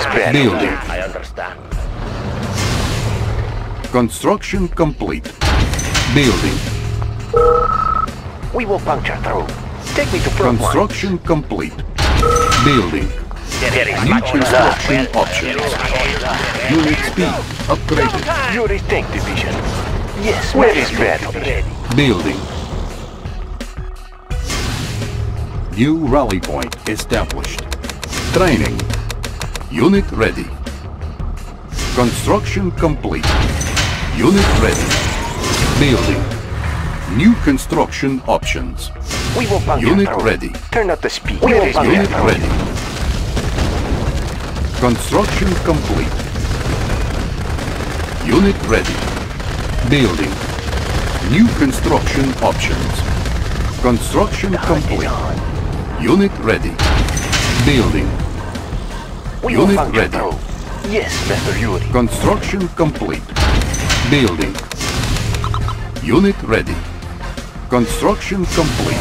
construction options. Where is Ben? Building. I understand. Construction complete. Building. We will puncture through. Take me to front line. Construction complete. Building. There is New construction options. Unit speed upgraded. Yuri Tank Division. Yes, where is Ben? Building. New rally point established. Training. Unit ready. Construction complete. Unit ready. Building. New construction options. We will puncture Unit through. ready. Turn up the speed. We will puncture Unit through. ready. Construction complete. Unit ready. Building. New construction options. Construction complete. Unit ready. Building. We Unit ready. Yes, Master Yuri. Construction complete. Building. Unit ready. Construction complete.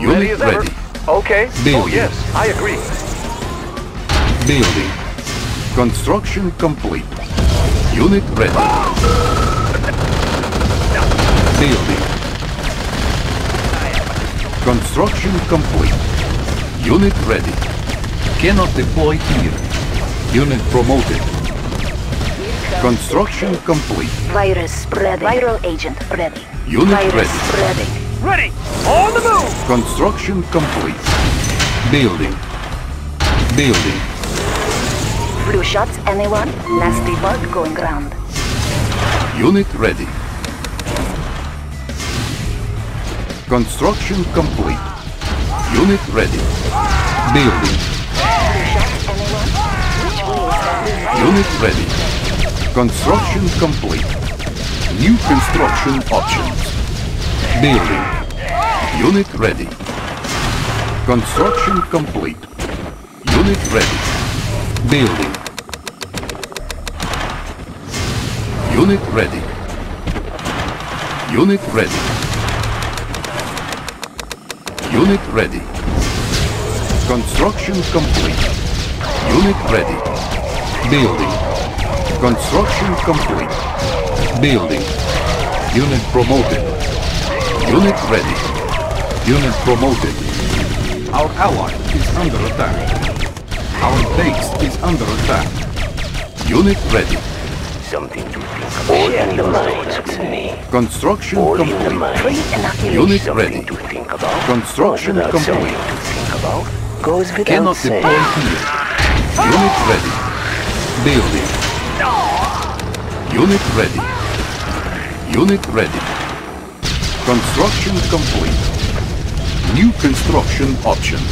Unit ready. Okay. Oh yes, I agree. Building. Construction complete. Unit ready. Building. Construction complete. Unit ready. Cannot deploy here. Unit promoted. Construction complete. Virus spreading. Viral agent ready. Unit Virus ready. spreading. Ready. On the move. Construction complete. Building. Building. Blue shots, anyone? Nasty bug going round. Unit ready. Construction complete. Unit ready. Building. Unit ready. Construction complete. New construction options. Building. Unit ready. Construction complete. Unit ready. Building. Unit ready. Unit ready. Unit ready. Construction complete. Unit ready. Building. Construction complete. Building. Unit promoted. Unit ready. Unit promoted. Our ally is under attack. Our base is under attack. Unit ready. Something to think about. All in the mind with me. Construction All in the complete. mind. Pre-inoculation. Unit Something ready. to think about. Construction Goes without complete. Something to think about. Goes without Cannot saying. deploy here. Unit ready. Building. Unit ready. Unit ready. Construction complete. New construction options.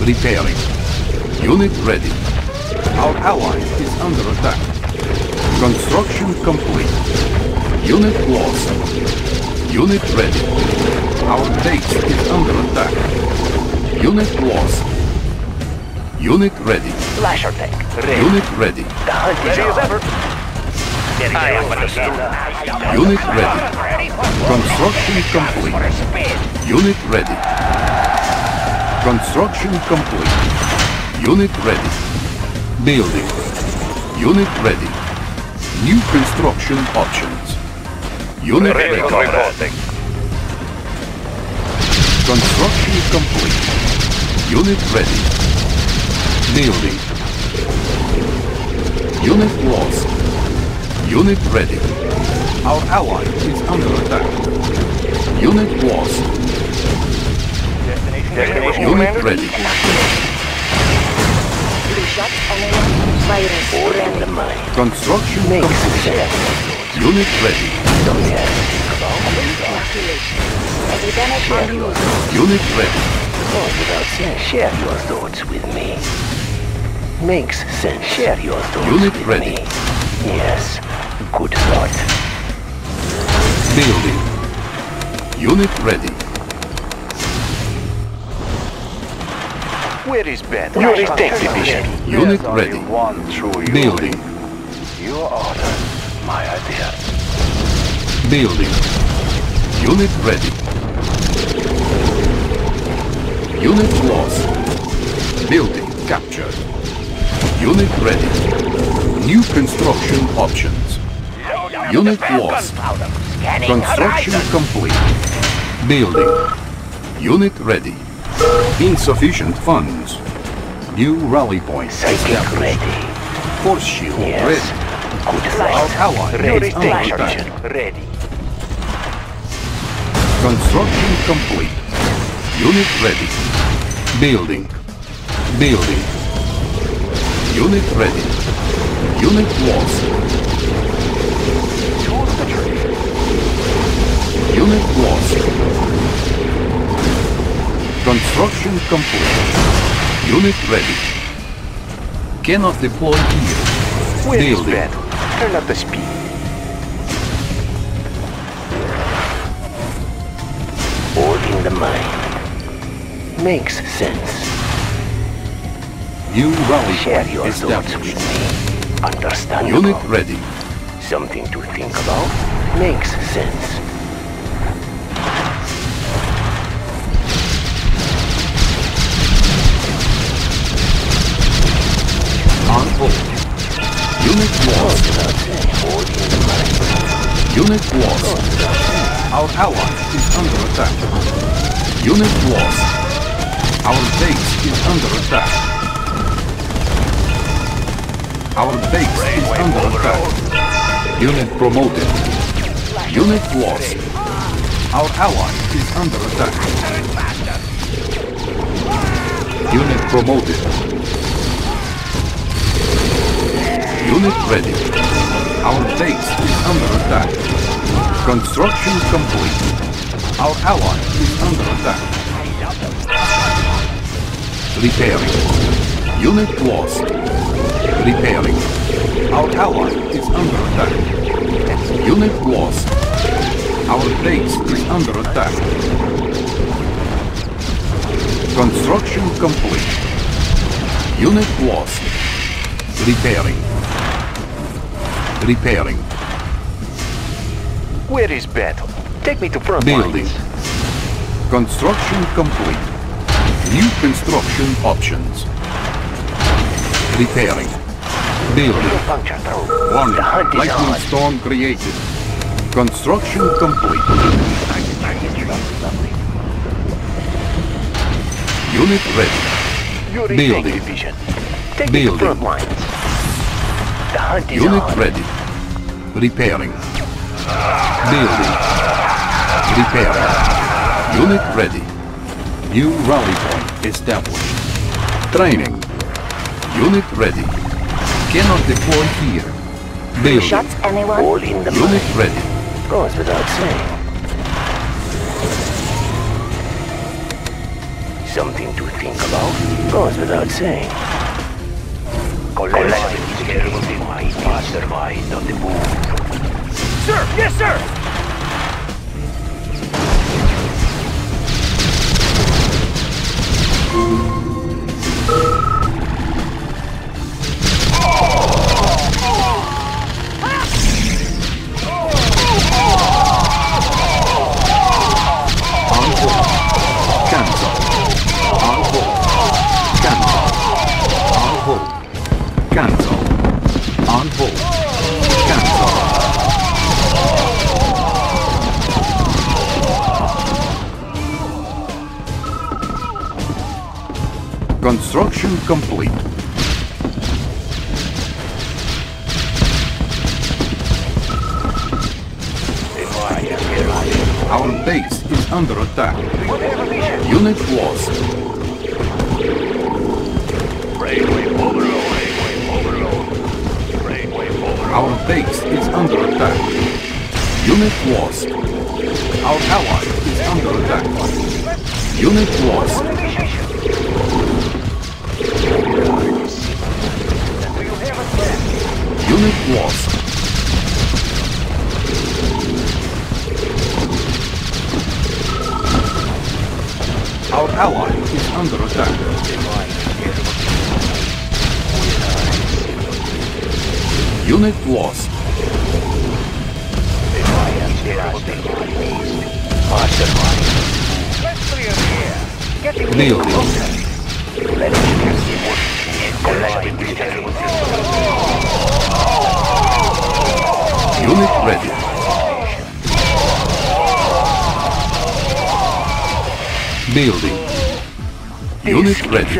Repairing. Unit ready. Our ally is under attack. Construction complete. Unit lost. Unit ready. Our base is under attack. Unit lost. Unit ready. Lasher tank. Ready. Unit ready. The hunt is Ready as on. ever. I am understood. Unit ready. Construction complete. Unit ready. Construction complete. Unit ready. Building. Unit ready. New construction options. Unit ready. reporting. Construction complete. Unit ready. Building. Unit lost. Unit ready. Our ally is under attack. Unit lost. Destination Unit commander. ready. Blue shots. Virus All in the spreading. mind. Construction Makes complete. Unit ready. Something to think about. Inoculation. Heavy damage on you. Unit ready. Goes without saying. Share your thoughts with me. Makes sense. Share your thoughts Unit with ready. me. Yes. Good thought. Building. Unit ready. Where is Ben? Yuri Tank Division. Unit ready. One true Building. Your order. My idea. Building. Unit ready. Unit lost. Building captured. Unit ready. New construction options. Unit lost. Construction complete. Building. Unit ready. Insufficient funds. New rally point Psychic ready. Force shield Yes. ready. Good Our ally Ready is under station. attack. Ready. Construction complete. Unit ready. Building. Building. Unit ready. Unit lost. Unit lost. Construction complete. Unit ready. Cannot deploy here. Where is. Ben? Turn up the speed. In the mind. Makes sense. New rally Share your thoughts with me. Understandable. Unit ready. Something to think about. Makes sense. On hold. Unit lost. Without saying, all in the mind. Unit lost. Our ally is under attack. Unit lost. Our base is under attack. Our base is under attack. Unit promoted. Unit lost. Our ally is under attack. Unit promoted. Unit ready. Our base is under attack. Construction complete. Our ally is under attack. Repairing. Unit lost. Repairing. Our ally is under attack. Unit lost. Our base is under attack. Construction complete. Unit lost. Repairing. Repairing. Where is battle? Take me to front Building. lines. Construction complete. New construction options. Repairing. Building. Warning. The hunt is Lightning storm created. Construction complete. Unit ready. Building. division. Take me to Building. front lines. The hunt is Unit ready. Repairing. Building. Repairing. Unit ready. New rally point established. Training. Unit ready. Cannot deploy here. Blue Building. shots, anyone? All in the Unit mind. ready. Goes without saying. Something to think about. Goes without saying. Collective skills in my mastermind on the move. Sir! Yes, sir! On Our base is under attack. Unit lost. Our base is under attack. Unit lost. Our ally is under attack. Unit lost. Unit lost. Our ally is under attack. Unit lost. Building. Unit ready. Building. Unit ready.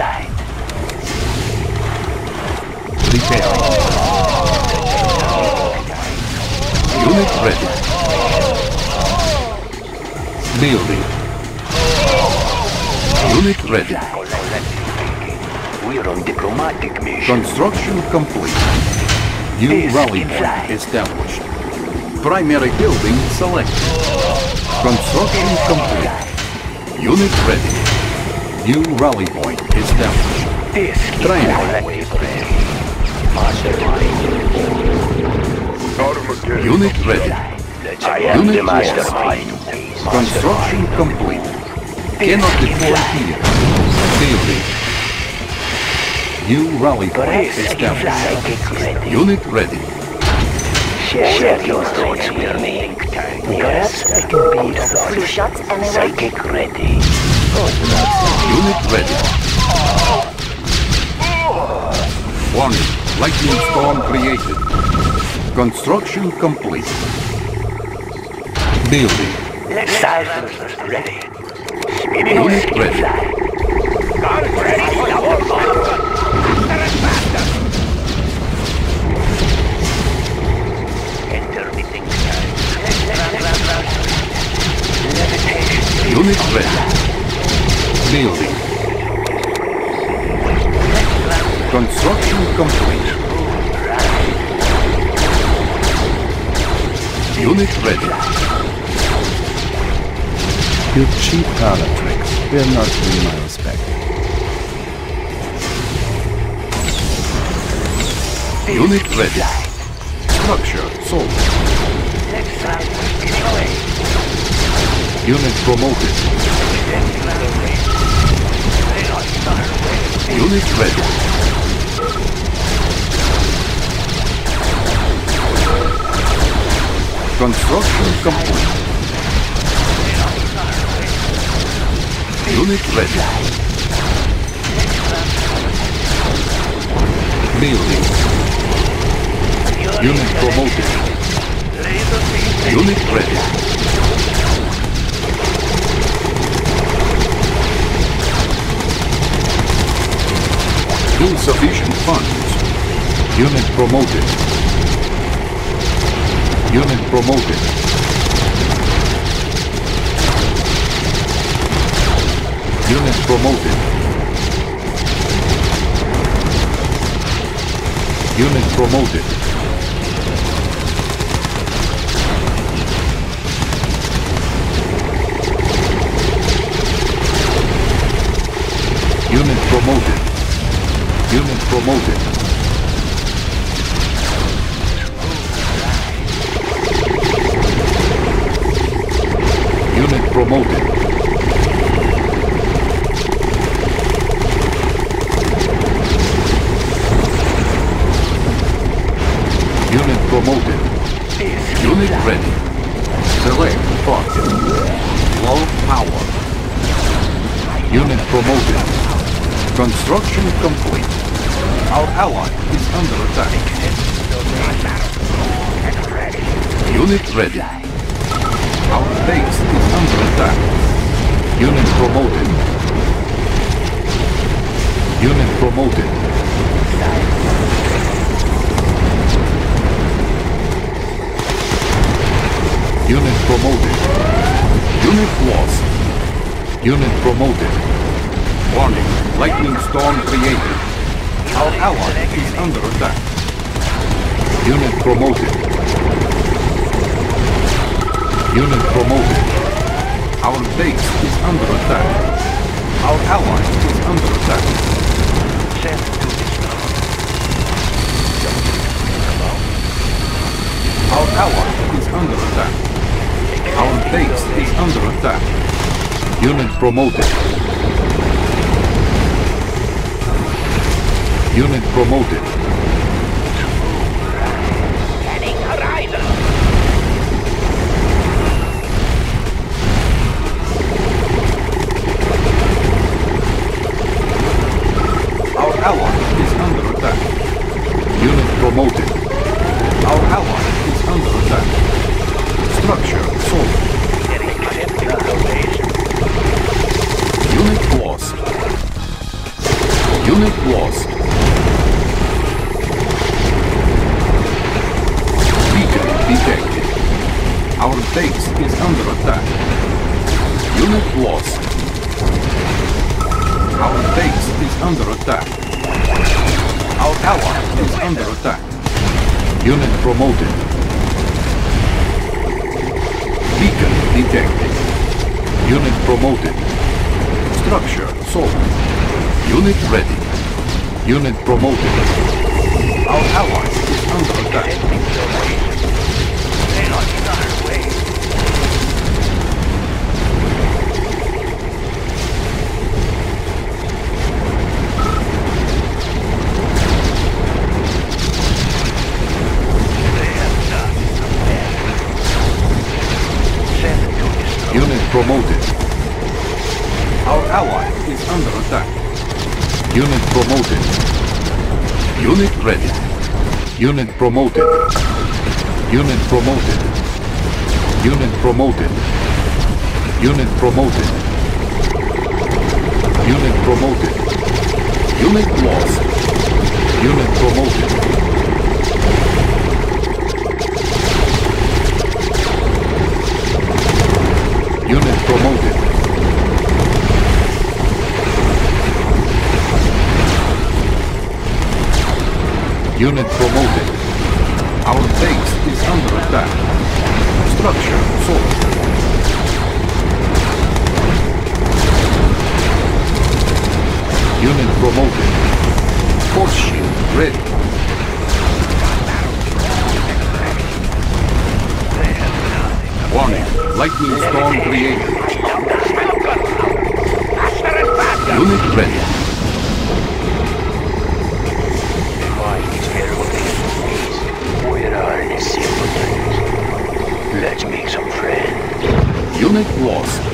Repairing. Unit ready. Building. Unit ready. We're on diplomatic mission. Construction complete. New rally point established. Primary building selected. Construction complete. Unit ready. New rally point established. This is Triangle. Mastermind. Unit ready. I am Unit lost. mastermind. Construction complete. Cannot deploy here. Building. New rally point is established. Unit ready. Share, share your thoughts with me. Perhaps I can be Blue thought. shots, anyone? Psychic ready. Unit ready. Warning. Lightning storm created. Construction complete. Building. Silencers ready. Unit ready. ready. Unit ready. Building. Construction complete. Unit ready. You cheap parlor tricks. They're not to be my respect. Unit ready. Structure sold. Next time, spinning away. Unit promoted. Unit ready. Construction complete. Unit ready. Building. Unit promoted. Unit ready. Insufficient funds. Unit promoted. Unit promoted. Unit promoted. Unit promoted. Unit promoted. Unit promoted. Unit promoted. Unit promoted. Unit ready. Select target. Low power. Unit promoted. Construction complete. Our ally is under attack. Unit ready. Our base is under attack. Unit promoted. Unit promoted. Unit promoted. Unit lost. Unit promoted. Warning, lightning storm created. Our ally is under attack. Unit promoted. Unit promoted. Our base is under attack. Our ally is under attack. Sent to. Our ally is under attack. Our base is under attack. Unit promoted. Unit promoted. Under attack. Unit lost. Our base is under attack. Our ally is under attack. Unit promoted. Beacon detected. Unit promoted. Structure sold. Unit ready. Unit promoted. Our ally is under attack. Unit promoted. Unit ready. Unit promoted. Unit promoted. Unit promoted. Unit promoted. Unit promoted. Unit lost. Unit promoted. Unit promoted. Unit promoted. Our base is under attack. Structure sold. Unit promoted. Force shield ready. Warning. Lightning storm created. Unit ready. Sonic Lost.